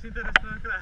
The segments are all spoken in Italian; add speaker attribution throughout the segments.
Speaker 1: Sitter ist nur klar.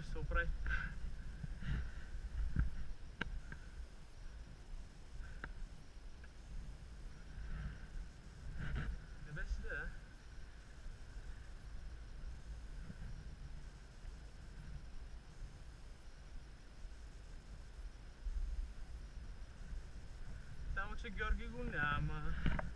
Speaker 1: poi sopra Georgi eh? Gunama